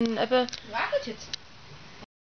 Hm, Eben, Regnet jetzt?